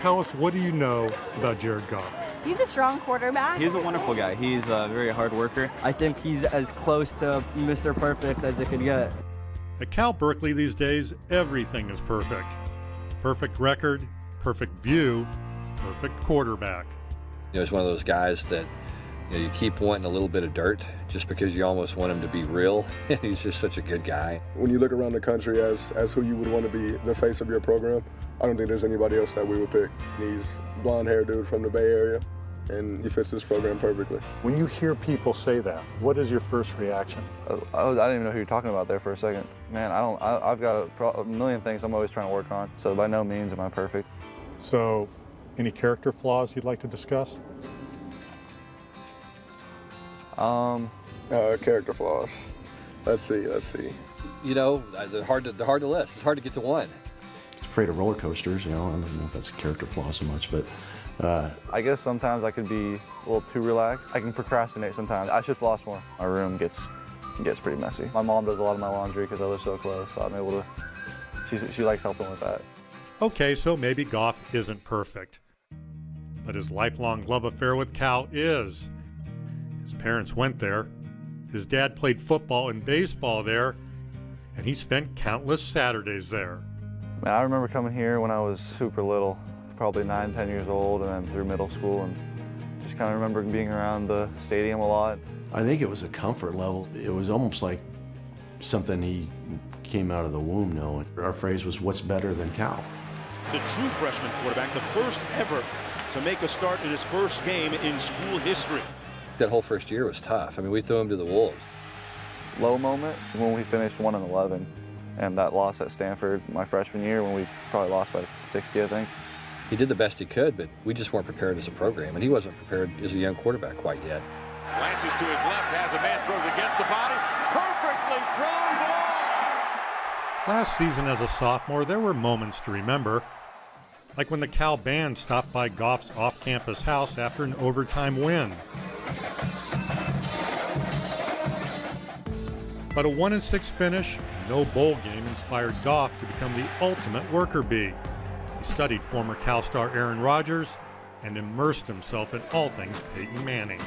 Tell us, what do you know about Jared Goff? He's a strong quarterback. He's a wonderful guy. He's a very hard worker. I think he's as close to Mr. Perfect as it could get. At Cal Berkeley these days, everything is perfect. Perfect record, perfect view, perfect quarterback. You know, he's one of those guys that you, know, you keep wanting a little bit of dirt just because you almost want him to be real. he's just such a good guy. When you look around the country as, as who you would want to be the face of your program, I don't think there's anybody else that we would pick. He's blonde haired dude from the Bay Area, and he fits this program perfectly. When you hear people say that, what is your first reaction? I, I, didn't even know who you're talking about there for a second. Man, I don't. I, have got a, a million things I'm always trying to work on. So by no means am I perfect. So, any character flaws you'd like to discuss? Um, uh, character flaws. Let's see. Let's see. You know, they're hard to they're hard to list. It's hard to get to one. Afraid of roller coasters. You know, I don't know if that's a character flaw so much, but. Uh, I guess sometimes I could be a little too relaxed. I can procrastinate sometimes. I should floss more. My room gets gets pretty messy. My mom does a lot of my laundry because I live so close, so I'm able to. She she likes helping with that. Okay, so maybe Goff isn't perfect, but his lifelong love affair with Cal is. His parents went there. His dad played football and baseball there, and he spent countless Saturdays there. Man, I remember coming here when I was super little, probably nine, ten years old, and then through middle school, and just kind of remember being around the stadium a lot. I think it was a comfort level. It was almost like something he came out of the womb knowing. Our phrase was, what's better than Cal? The true freshman quarterback, the first ever to make a start in his first game in school history that whole first year was tough. I mean, we threw him to the wolves. Low moment when we finished 1 and 11, and that loss at Stanford my freshman year when we probably lost by 60, I think. He did the best he could, but we just weren't prepared as a program, and he wasn't prepared as a young quarterback quite yet. Glances to his left, has a man, throws against the body. Perfectly thrown ball. Last season as a sophomore, there were moments to remember. Like when the Cal band stopped by Goff's off campus house after an overtime win. But a 1 6 finish, no bowl game, inspired Goff to become the ultimate worker bee. He studied former Cal star Aaron Rodgers and immersed himself in all things Peyton Manning.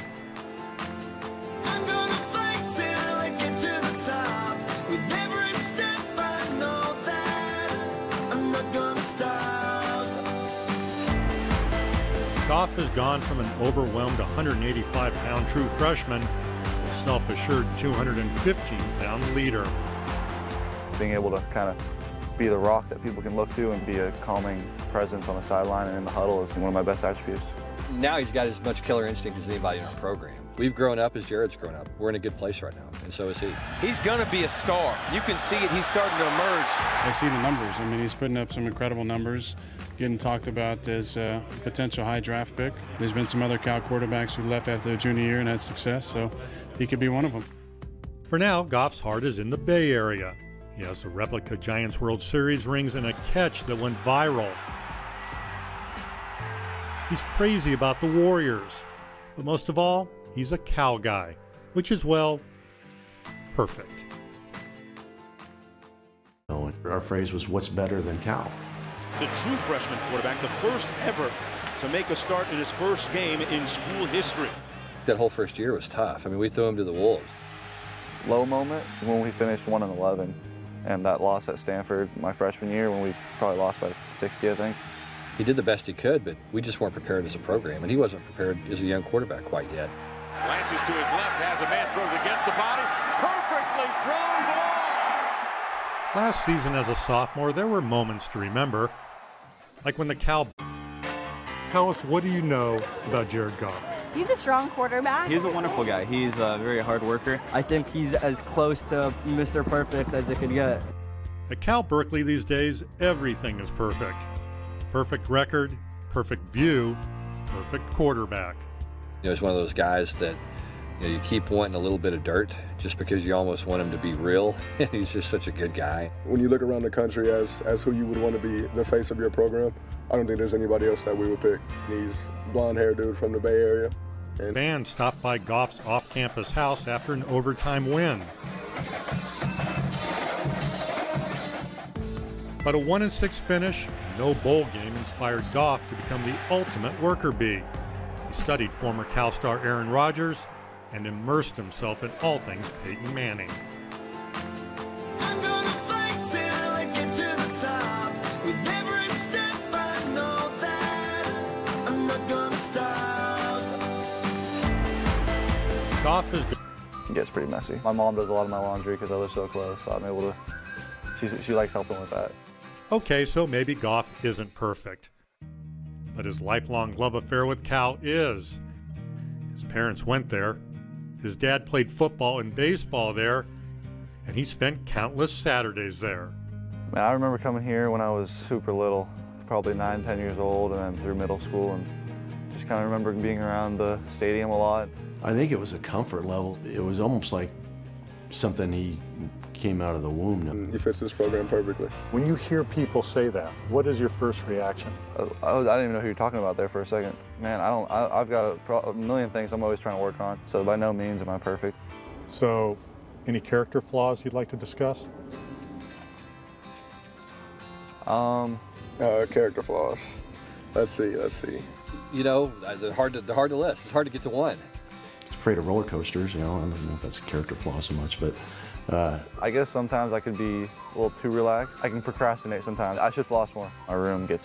Goff has gone from an overwhelmed 185 pound true freshman to a self assured 215 pound leader. Being able to kind of be the rock that people can look to and be a calming presence on the sideline and in the huddle is one of my best attributes. Now he's got as much killer instinct as anybody in our program. We've grown up as Jared's grown up. We're in a good place right now, and so is he. He's going to be a star. You can see it. He's starting to emerge. I see the numbers. I mean, he's putting up some incredible numbers, getting talked about as a potential high draft pick. There's been some other Cal quarterbacks who left after their junior year and had success, so he could be one of them. For now, Goff's heart is in the Bay Area. He has a replica Giants World Series rings and a catch that went viral. He's crazy about the Warriors, but most of all, he's a Cal guy, which is, well, perfect. Our phrase was, what's better than Cal? The true freshman quarterback, the first ever to make a start in his first game in school history. That whole first year was tough. I mean, we threw him to the wolves. Low moment when we finished 1 and 11, and that loss at Stanford my freshman year when we probably lost by 60, I think. He did the best he could, but we just weren't prepared as a program, and he wasn't prepared as a young quarterback quite yet. Glances to his left, has a man, throws against the body. Perfectly thrown ball. Last season as a sophomore, there were moments to remember. Like when the Cal. Tell us, what do you know about Jared Goff? He's a strong quarterback. He's a wonderful guy. He's a very hard worker. I think he's as close to Mr. Perfect as it could get. At Cal Berkeley these days, everything is perfect. Perfect record, perfect view, perfect quarterback. You know, he's one of those guys that you, know, you keep wanting a little bit of dirt just because you almost want him to be real. he's just such a good guy. When you look around the country as, as who you would want to be the face of your program, I don't think there's anybody else that we would pick. He's blonde haired dude from the Bay Area. And Band stopped by Goff's off campus house after an overtime win. But a 1 6 finish, no bowl game inspired Goff to become the ultimate worker bee. He studied former Cal star Aaron Rodgers and immersed himself in all things Peyton Manning. Goff is It gets pretty messy. My mom does a lot of my laundry because I live so close, so I'm able to. She's, she likes helping with that. Okay, so maybe Goff isn't perfect. But his lifelong love affair with Cal is. His parents went there. His dad played football and baseball there, and he spent countless Saturdays there. Man, I remember coming here when I was super little, probably nine, ten years old, and then through middle school, and just kind of remember being around the stadium a lot. I think it was a comfort level. It was almost like something he came out of the womb. And he fits this program perfectly. When you hear people say that, what is your first reaction? I, I, was, I didn't even know who you're talking about there for a second. Man, I don't. I, I've got a, pro- a million things I'm always trying to work on. So by no means am I perfect. So, any character flaws you'd like to discuss? Um, Uh, character flaws. Let's see. Let's see. You know, uh, they're hard to they're hard to list. It's hard to get to one. Afraid of roller coasters, you know. I don't know if that's a character flaw so much, but uh, I guess sometimes I could be a little too relaxed. I can procrastinate sometimes. I should floss more. My room gets